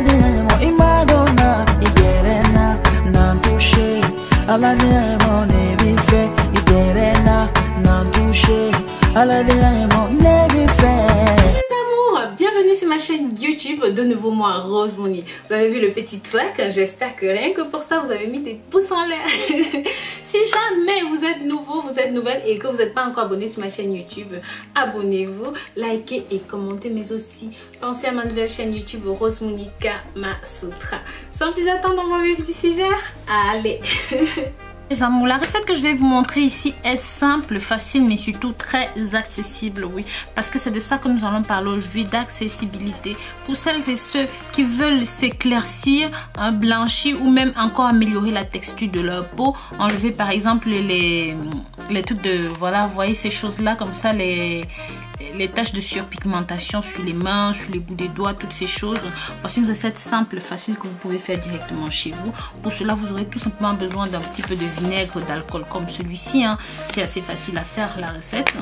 Aladdin mo imadona igerena nan touche Aladdin mo ne bife igerena nan touche Aladdin mo ne chaîne YouTube, de nouveau moi Rose Mouni. Vous avez vu le petit twerk, j'espère que rien que pour ça vous avez mis des pouces en l'air. si jamais vous êtes nouveau, vous êtes nouvelle et que vous n'êtes pas encore abonné sur ma chaîne YouTube, abonnez-vous, likez et commentez mais aussi pensez à ma nouvelle chaîne YouTube Rose Monica Masutra. Sans plus attendre, on va vivre du sujet. Allez Les amours, la recette que je vais vous montrer ici est simple, facile, mais surtout très accessible, oui. Parce que c'est de ça que nous allons parler aujourd'hui, d'accessibilité. Pour celles et ceux qui veulent s'éclaircir, hein, blanchir ou même encore améliorer la texture de leur peau, enlever par exemple les, les trucs de, voilà, vous voyez ces choses-là comme ça, les, les taches de surpigmentation sur les mains, sur les bouts des doigts, toutes ces choses. Voici une recette simple, facile que vous pouvez faire directement chez vous. Pour cela, vous aurez tout simplement besoin d'un petit peu de vinaigre d'alcool comme celui-ci. Hein. C'est assez facile à faire la recette.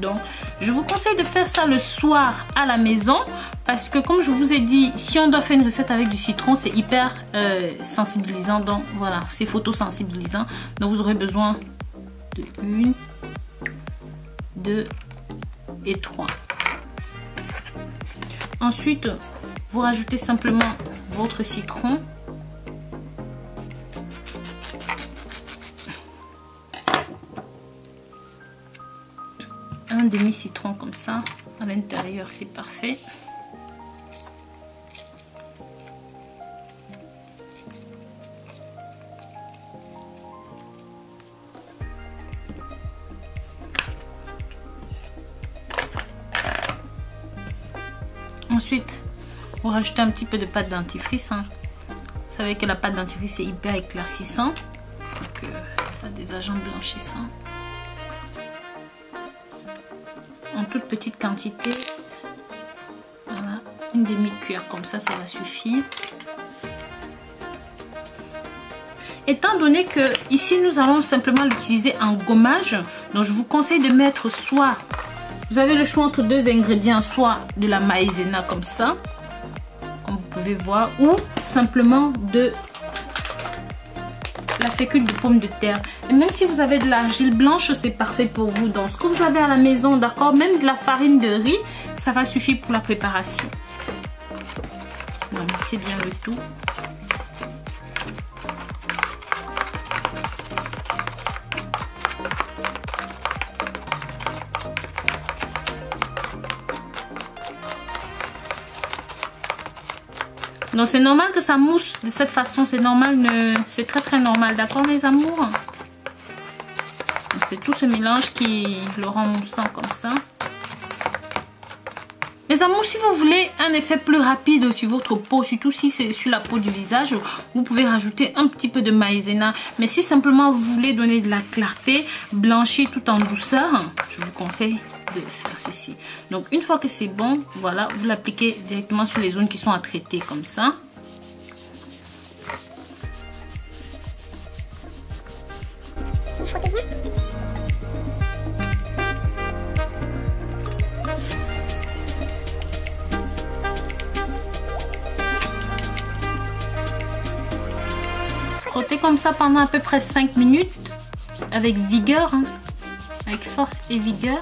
Donc, je vous conseille de faire ça le soir à la maison parce que comme je vous ai dit, si on doit faire une recette avec du citron, c'est hyper euh, sensibilisant. Donc, voilà, c'est photosensibilisant. Donc, vous aurez besoin de une, deux et 3. Ensuite, vous rajoutez simplement votre citron. Un demi-citron comme ça. À l'intérieur, c'est parfait. Ensuite, vous rajoutez un petit peu de pâte dentifrice. Hein. Vous savez que la pâte dentifrice est hyper éclaircissant. Donc, euh, ça a des agents blanchissants. En toute petite quantité. Voilà, une demi-cuillère comme ça, ça va suffire. Étant donné que ici nous allons simplement l'utiliser en gommage, donc je vous conseille de mettre soit vous avez le choix entre deux ingrédients, soit de la maïzena comme ça, comme vous pouvez voir, ou simplement de la fécule de pomme de terre. Et même si vous avez de l'argile blanche, c'est parfait pour vous. Donc, ce que vous avez à la maison, d'accord, même de la farine de riz, ça va suffire pour la préparation. mixez bien le tout. Donc c'est normal que ça mousse de cette façon, c'est normal, c'est très très normal, d'accord les amours C'est tout ce mélange qui le rend moussant comme ça. Les amours, si vous voulez un effet plus rapide sur votre peau, surtout si c'est sur la peau du visage, vous pouvez rajouter un petit peu de maïzena. Mais si simplement vous voulez donner de la clarté, blanchir tout en douceur, je vous conseille de faire ceci. Donc une fois que c'est bon, voilà, vous l'appliquez directement sur les zones qui sont à traiter comme ça. Frottez comme ça pendant à peu près 5 minutes avec vigueur, hein. Force et vigueur.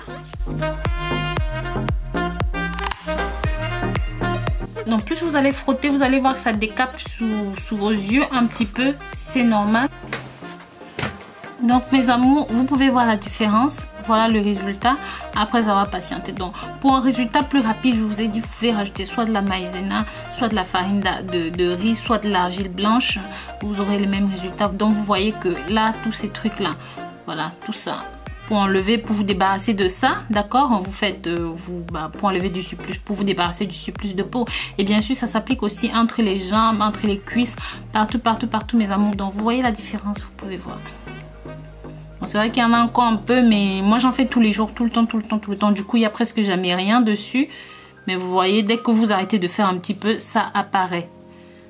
Donc plus vous allez frotter, vous allez voir que ça décape sous, vos yeux un petit peu. C'est normal. Donc mes amours, vous pouvez voir la différence. Voilà le résultat après avoir patienté. Donc pour un résultat plus rapide, je vous ai dit, vous pouvez rajouter soit de la maïzena, soit de la farine de, de riz, soit de l'argile blanche. Vous aurez les mêmes résultats. Donc vous voyez que là, tous ces trucs-là, voilà, tout ça, pour enlever, pour vous débarrasser de ça, d'accord? Vous faites, euh, vous, bah, pour enlever du surplus, pour vous débarrasser du surplus de peau. Et bien sûr, ça s'applique aussi entre les jambes, entre les cuisses, partout, partout, partout, mes amours. Donc, vous voyez la différence, vous pouvez voir. c'est vrai qu'il y en a encore un peu, mais moi, j'en fais tous les jours, tout le temps, tout le temps, tout le temps. Du coup, il y a presque jamais rien dessus. Mais vous voyez, dès que vous arrêtez de faire un petit peu, ça apparaît.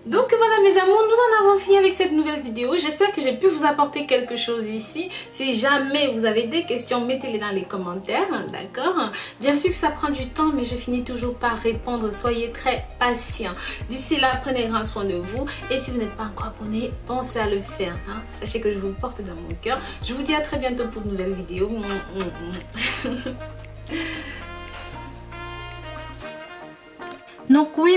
Donc voilà mes amours, nous en avons fini avec cette nouvelle vidéo. J'espère que j'ai pu vous apporter quelque chose ici. Si jamais vous avez des questions, mettez-les dans les commentaires, d'accord? Bien sûr que ça prend du temps, mais je finis toujours par répondre. Soyez très patients. D'ici là, prenez grand soin de vous. Et si vous n'êtes pas encore abonné, pensez à le faire. Hein. Sachez que je vous porte dans mon cœur. Je vous dis à très bientôt pour une nouvelle vidéo. Donc oui,